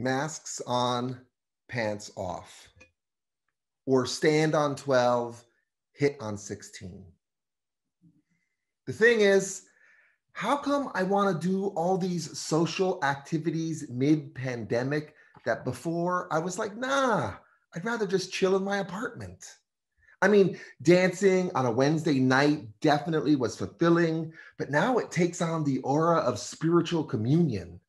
masks on, pants off, or stand on 12, hit on 16. The thing is, how come I want to do all these social activities mid pandemic that before I was like, nah, I'd rather just chill in my apartment? I mean, dancing on a Wednesday night definitely was fulfilling, but now it takes on the aura of spiritual communion.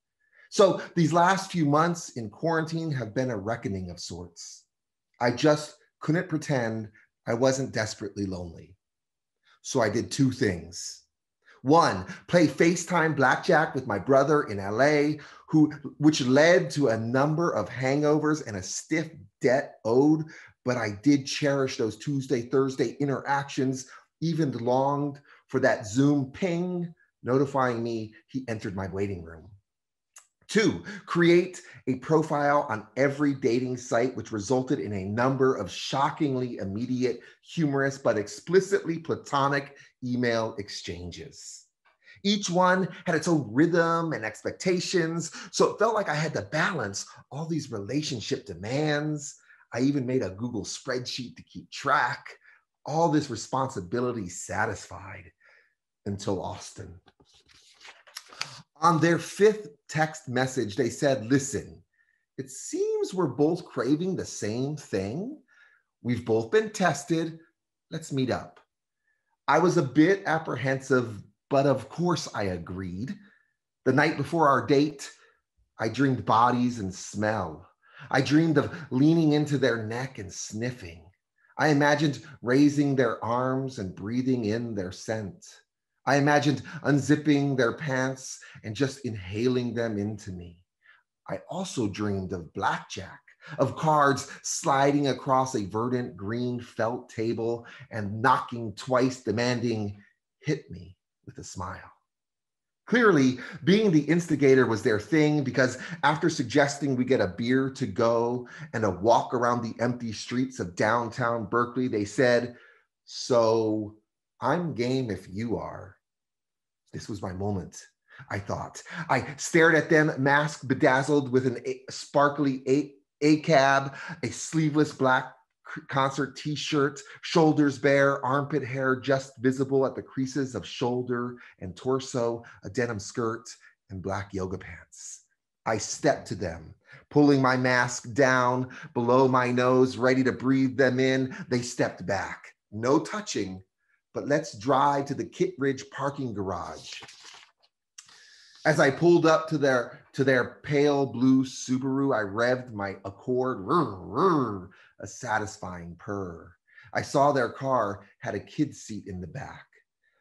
So these last few months in quarantine have been a reckoning of sorts. I just couldn't pretend I wasn't desperately lonely. So I did two things. One, play FaceTime blackjack with my brother in LA, who which led to a number of hangovers and a stiff debt owed but I did cherish those Tuesday, Thursday interactions, even longed for that Zoom ping notifying me he entered my waiting room. Two, create a profile on every dating site, which resulted in a number of shockingly immediate, humorous, but explicitly platonic email exchanges. Each one had its own rhythm and expectations. So it felt like I had to balance all these relationship demands I even made a Google spreadsheet to keep track. All this responsibility satisfied until Austin. On their fifth text message, they said, Listen, it seems we're both craving the same thing. We've both been tested. Let's meet up. I was a bit apprehensive, but of course I agreed. The night before our date, I dreamed bodies and smell. I dreamed of leaning into their neck and sniffing. I imagined raising their arms and breathing in their scent. I imagined unzipping their pants and just inhaling them into me. I also dreamed of blackjack, of cards sliding across a verdant green felt table and knocking twice, demanding, hit me with a smile. Clearly, being the instigator was their thing because after suggesting we get a beer to go and a walk around the empty streets of downtown Berkeley, they said, So I'm game if you are. This was my moment, I thought. I stared at them, mask bedazzled with an a- sparkly a-, a cab, a sleeveless black concert t-shirt, shoulders bare, armpit hair just visible at the creases of shoulder and torso, a denim skirt, and black yoga pants. I stepped to them, pulling my mask down below my nose, ready to breathe them in. They stepped back. No touching, but let's drive to the Kittredge parking garage. As I pulled up to their to their pale blue Subaru, I revved my Accord, a satisfying purr. I saw their car had a kid seat in the back.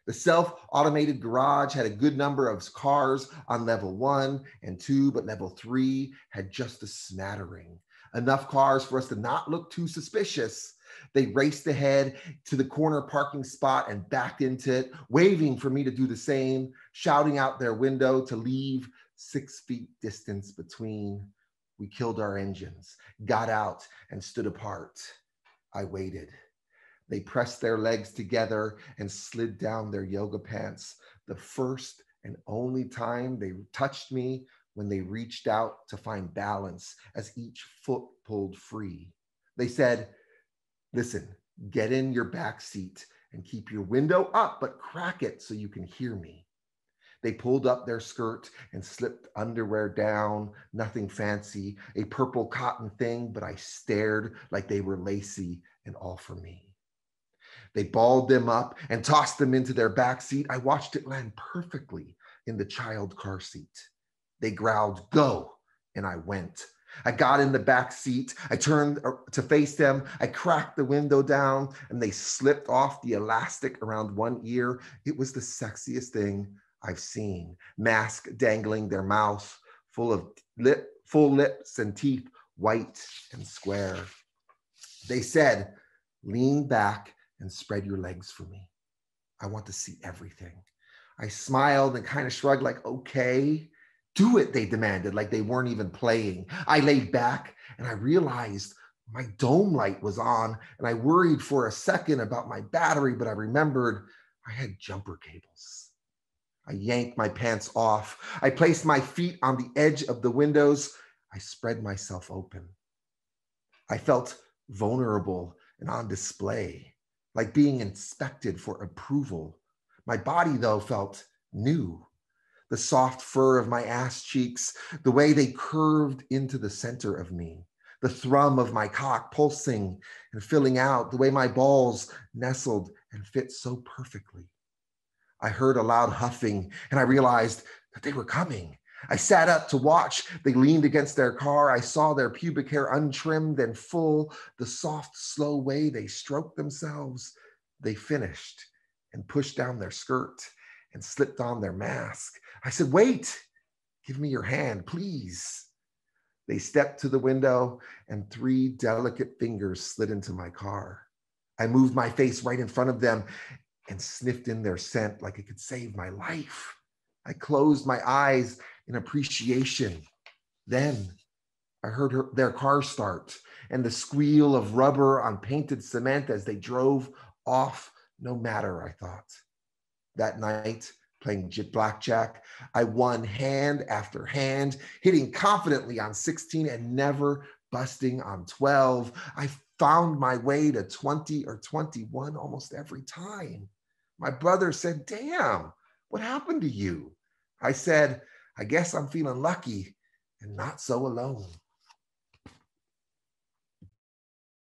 The self automated garage had a good number of cars on level one and two, but level three had just a smattering. Enough cars for us to not look too suspicious. They raced ahead to the corner parking spot and backed into it, waving for me to do the same, shouting out their window to leave six feet distance between. We killed our engines, got out, and stood apart. I waited. They pressed their legs together and slid down their yoga pants. The first and only time they touched me when they reached out to find balance as each foot pulled free. They said, Listen, get in your back seat and keep your window up, but crack it so you can hear me. They pulled up their skirt and slipped underwear down, nothing fancy, a purple cotton thing, but I stared like they were lacy and all for me. They balled them up and tossed them into their back seat. I watched it land perfectly in the child car seat. They growled, Go, and I went. I got in the back seat. I turned uh, to face them. I cracked the window down and they slipped off the elastic around one ear. It was the sexiest thing I've seen, mask dangling their mouth full of lip, full lips and teeth, white and square. They said, lean back and spread your legs for me. I want to see everything. I smiled and kind of shrugged, like, okay, do it, they demanded, like they weren't even playing. I laid back and I realized my dome light was on, and I worried for a second about my battery, but I remembered I had jumper cables. I yanked my pants off. I placed my feet on the edge of the windows. I spread myself open. I felt vulnerable and on display, like being inspected for approval. My body, though, felt new. The soft fur of my ass cheeks, the way they curved into the center of me, the thrum of my cock pulsing and filling out, the way my balls nestled and fit so perfectly. I heard a loud huffing and I realized that they were coming. I sat up to watch. They leaned against their car. I saw their pubic hair untrimmed and full, the soft, slow way they stroked themselves. They finished and pushed down their skirt and slipped on their mask. I said, Wait, give me your hand, please. They stepped to the window, and three delicate fingers slid into my car. I moved my face right in front of them and sniffed in their scent like it could save my life. I closed my eyes in appreciation. Then I heard her, their car start and the squeal of rubber on painted cement as they drove off. No matter, I thought. That night, playing blackjack, I won hand after hand, hitting confidently on 16 and never busting on 12. I found my way to 20 or 21 almost every time. My brother said, Damn, what happened to you? I said, I guess I'm feeling lucky and not so alone.